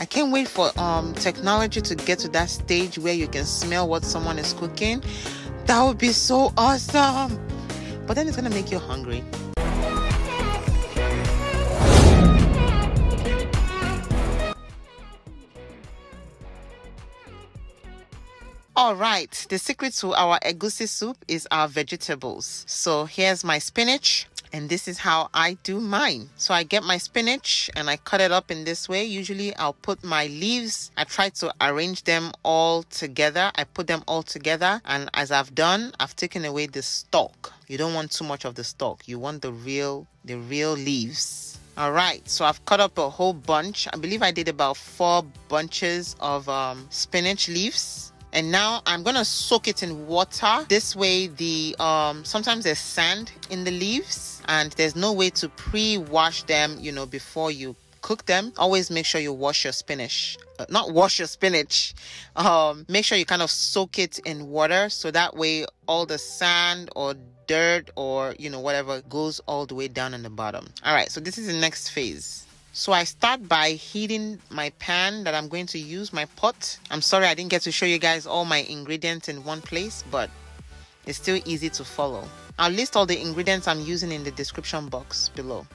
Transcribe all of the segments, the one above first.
I can't wait for um technology to get to that stage where you can smell what someone is cooking. That would be so awesome. But then it's gonna make you hungry. All right, the secret to our egusi soup is our vegetables. So here's my spinach, and this is how I do mine. So I get my spinach and I cut it up in this way. Usually I'll put my leaves, I try to arrange them all together. I put them all together, and as I've done, I've taken away the stalk. You don't want too much of the stalk. You want the real the real leaves. All right, so I've cut up a whole bunch. I believe I did about four bunches of um, spinach leaves and now I'm gonna soak it in water. This way, the um sometimes there's sand in the leaves, and there's no way to pre-wash them, you know, before you cook them. Always make sure you wash your spinach. Uh, not wash your spinach. Um, make sure you kind of soak it in water so that way all the sand or dirt or you know whatever goes all the way down in the bottom. All right, so this is the next phase. So I start by heating my pan that I'm going to use, my pot. I'm sorry I didn't get to show you guys all my ingredients in one place, but it's still easy to follow. I'll list all the ingredients I'm using in the description box below.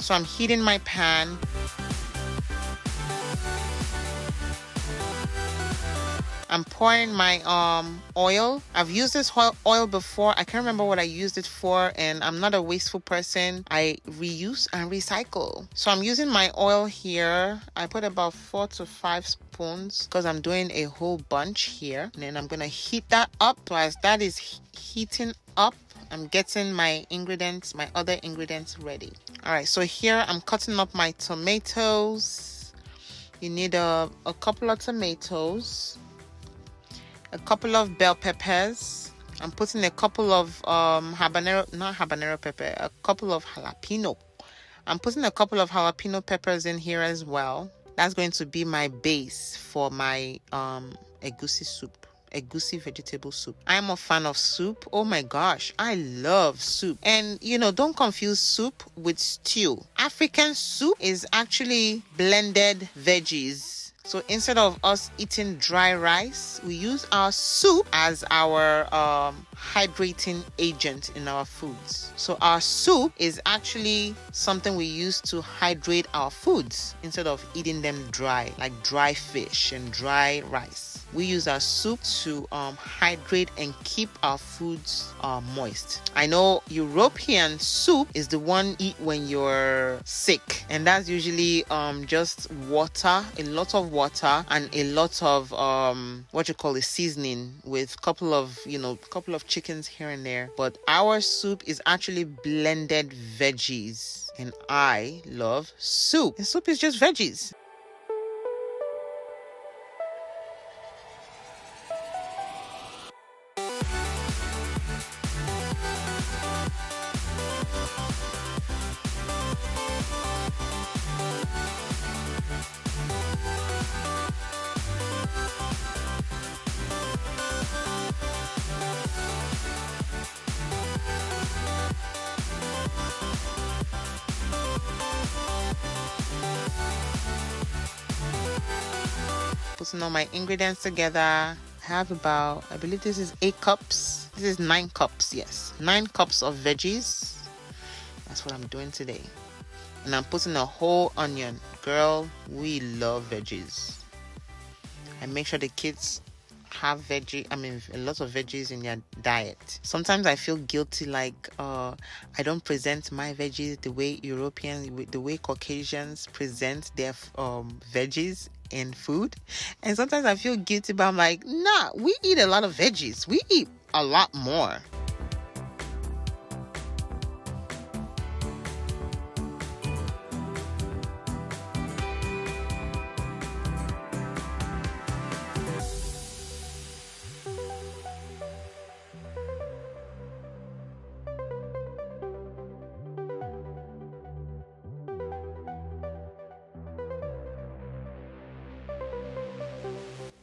So I'm heating my pan I'm pouring my um oil. I've used this oil before. I can't remember what I used it for, and I'm not a wasteful person. I reuse and recycle. So I'm using my oil here. I put about four to five spoons because I'm doing a whole bunch here. And then I'm gonna heat that up. As that is heating up, I'm getting my ingredients, my other ingredients ready. All right, so here I'm cutting up my tomatoes. You need a, a couple of tomatoes a couple of bell peppers. I'm putting a couple of um, habanero, not habanero pepper, a couple of jalapeno. I'm putting a couple of jalapeno peppers in here as well. That's going to be my base for my um, egusi soup. Egusi vegetable soup. I'm a fan of soup. Oh my gosh, I love soup. And you know, don't confuse soup with stew. African soup is actually blended veggies so instead of us eating dry rice, we use our soup as our um, hydrating agent in our foods. So our soup is actually something we use to hydrate our foods instead of eating them dry, like dry fish and dry rice we use our soup to um, hydrate and keep our foods uh, moist. I know European soup is the one eat when you're sick, and that's usually um, just water, a lot of water, and a lot of um, what you call a seasoning with a couple of you know couple of chickens here and there. But our soup is actually blended veggies, and I love soup. And soup is just veggies. Putting all my ingredients together. I have about, I believe this is eight cups. This is nine cups, yes. Nine cups of veggies. That's what I'm doing today. And I'm putting a whole onion. Girl, we love veggies. I make sure the kids have veggie i mean a lot of veggies in their diet sometimes i feel guilty like uh i don't present my veggies the way europeans the way caucasians present their um veggies in food. And sometimes I feel guilty, but I'm like, nah, we eat a lot of veggies. We eat a lot more.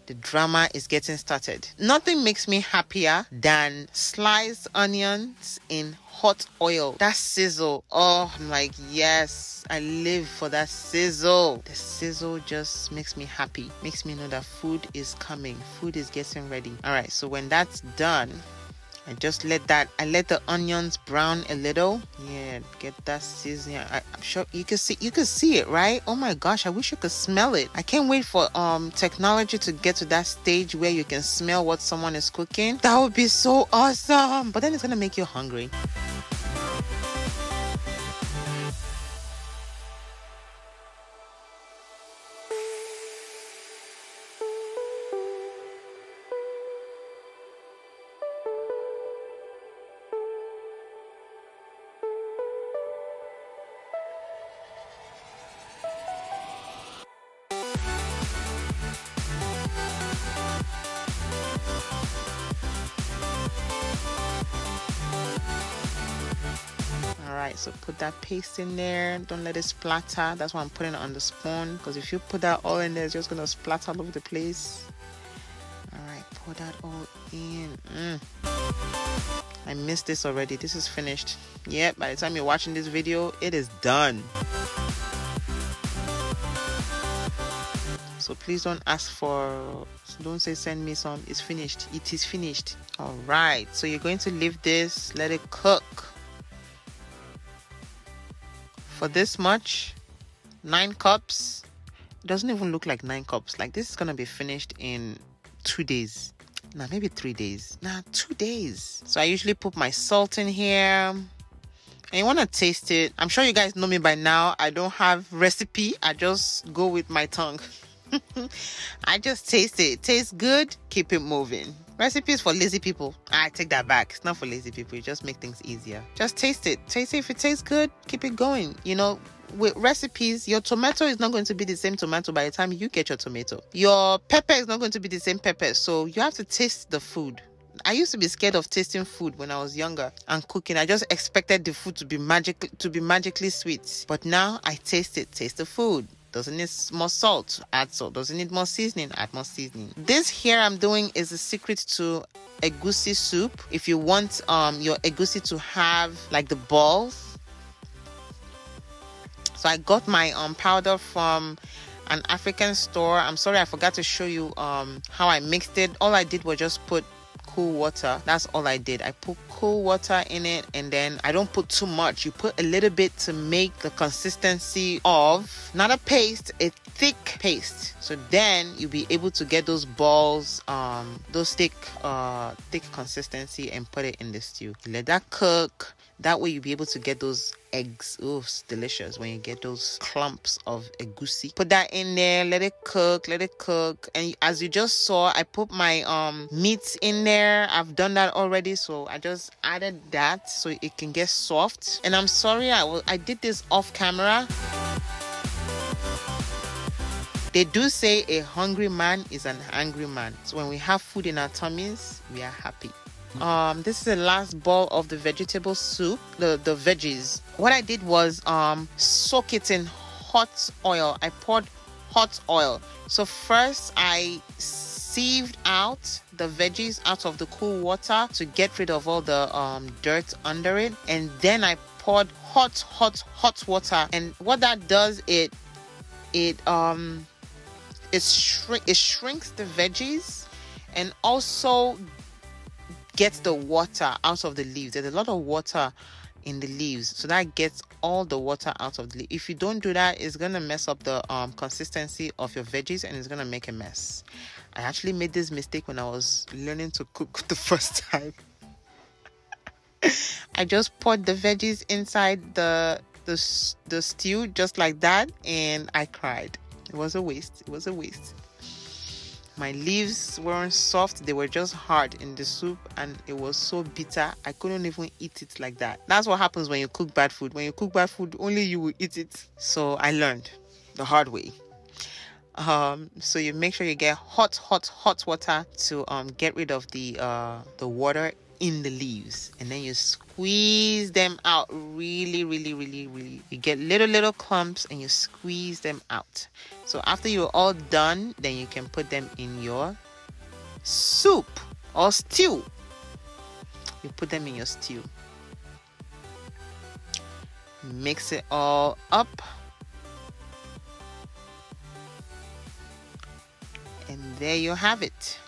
The drama is getting started. Nothing makes me happier than sliced onions in hot oil. That sizzle. Oh, I'm like, yes, I live for that sizzle. The sizzle just makes me happy, makes me know that food is coming, food is getting ready. All right, so when that's done, Just let that I let the onions brown a little. Yeah, get that seasoning. I, am sure you can see you can see it, right? Oh my gosh, I wish you could smell it. I can't wait for um technology to get to that stage where you can smell what someone is cooking. That would be so awesome. But then it's gonna make you hungry. So put that paste in there. Don't let it splatter. That's why i'm putting it on the spoon because if you put that all in there it's just gonna splatter all over the place. All right pour that all in. Mm. i missed this already. This is finished. Yep by the time you're watching this video it is done. So please don't ask for don't say send me some. It's finished. It is finished. All right so you're going to leave this. Let it cook for this much, nine cups. It doesn't even look like nine cups. Like this is gonna be finished in two days. Nah, maybe three days. Nah, two days. So I usually put my salt in here. And you want to taste it. I'm sure you guys know me by now. I don't have recipe. I just go with my tongue. I just taste it. Tastes good. Keep it moving. Recipes for lazy people. I take that back. It's not for lazy people. You just make things easier. Just taste it. Taste it. If it tastes good, keep it going. You know, with recipes, your tomato is not going to be the same tomato by the time you get your tomato. Your pepper is not going to be the same pepper. So you have to taste the food. I used to be scared of tasting food when I was younger and cooking. I just expected the food to be magic to be magically sweet. But now I taste it, taste the food. Doesn't need more salt? Add salt. Doesn't need more seasoning? Add more seasoning. This here I'm doing is a secret to egusi soup. If you want um your egusi to have like the balls. So I got my um powder from an African store. I'm sorry I forgot to show you um how I mixed it. All I did was just put cool water. That's all I did. I put cool water in it and then I don't put too much. You put a little bit to make the consistency of not a paste, a thick paste. So then you'll be able to get those balls, um, those thick, uh, thick consistency and put it in the stew. Let that cook. That way you'll be able to get those eggs. Oh, delicious when you get those clumps of egusi. Put that in there, let it cook, let it cook. And as you just saw, I put my um meats in there. I've done that already, so I just added that so it can get soft. And I'm sorry I I did this off camera. They do say a hungry man is an angry man. So when we have food in our tummies, we are happy. Um, this is the last bowl of the vegetable soup, the, the veggies. What I did was um, soak it in hot oil. I poured hot oil. So first I sieved out the veggies out of the cool water to get rid of all the um, dirt under it. And then I poured hot, hot, hot water. And what that does, it, it, um, it, shrink, it shrinks the veggies and also gets the water out of the leaves. There's a lot of water in the leaves so that gets all the water out of the leaf. if you don't do that it's gonna mess up the um, consistency of your veggies and it's gonna make a mess. I actually made this mistake when i was learning to cook the first time. I just poured the veggies inside the the, the stew just like that and i cried. It was a waste. It was a waste my leaves weren't soft, they were just hard in the soup and it was so bitter. I couldn't even eat it like that. That's what happens when you cook bad food. When you cook bad food, only you will eat it. So I learned the hard way. Um, so you make sure you get hot, hot, hot water to um, get rid of the uh, the water in the leaves and then you squeeze them out really really really really. You get little little clumps and you squeeze them out. So after you're all done then you can put them in your soup or stew. You put them in your stew. Mix it all up. And there you have it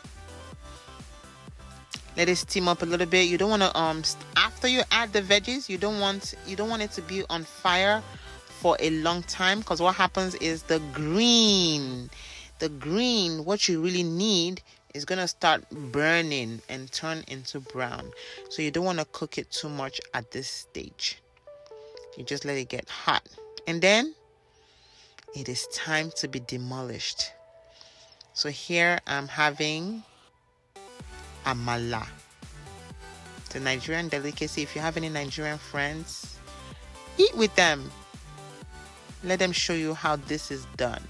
let it steam up a little bit. You don't want to um after you add the veggies you don't want you don't want it to be on fire for a long time because what happens is the green the green what you really need is going to start burning and turn into brown. So you don't want to cook it too much at this stage. You just let it get hot. And then it is time to be demolished. So here i'm having amala. The Nigerian delicacy. If you have any Nigerian friends, eat with them. Let them show you how this is done.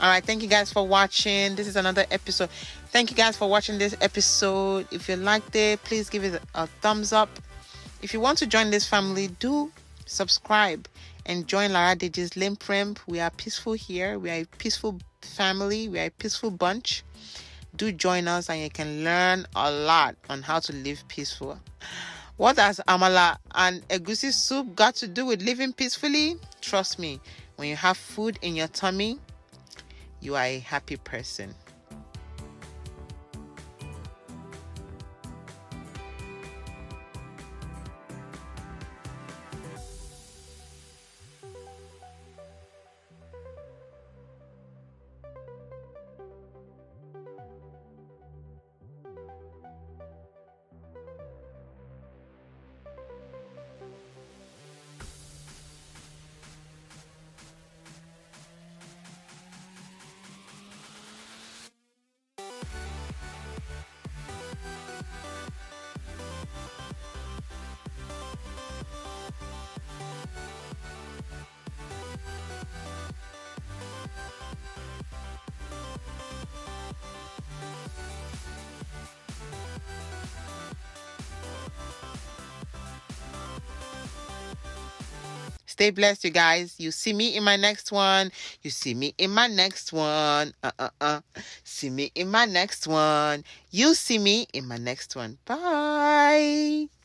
All right, thank you guys for watching. This is another episode. Thank you guys for watching this episode. If you liked it, please give it a thumbs up. If you want to join this family, do subscribe and join Lara Deji's LinPRinP. We are peaceful here. We are a peaceful family. We are a peaceful bunch do join us and you can learn a lot on how to live peaceful. What has amala and egusi soup got to do with living peacefully? Trust me, when you have food in your tummy, you are a happy person. Stay blessed, you guys. You see me in my next one. You see me in my next one. Uh uh uh. See me in my next one. You see me in my next one. Bye.